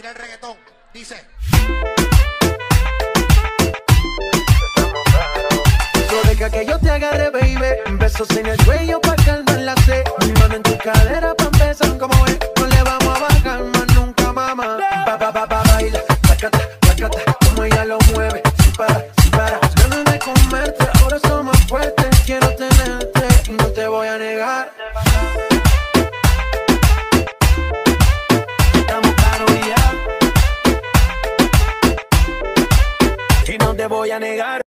tira el reggaetón. Dice. Deja que yo te agarre, baby. Besos en el cuello pa' calmar la sed. Mi mano en tu cadera pa' empezar como es. No le vamos a bajar más nunca, mamá. Pa, pa, pa, pa, baila. Sácate, sácate. Como ella lo mueve. Sin para, sin para. Ganas de comerte, ahora somos fuertes. Quiero tenerte, no te voy a negar. Y no te voy a negar.